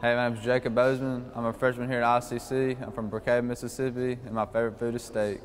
Hey, my name is Jacob Bozeman. I'm a freshman here at ICC. I'm from Brookhaven, Mississippi, and my favorite food is steak.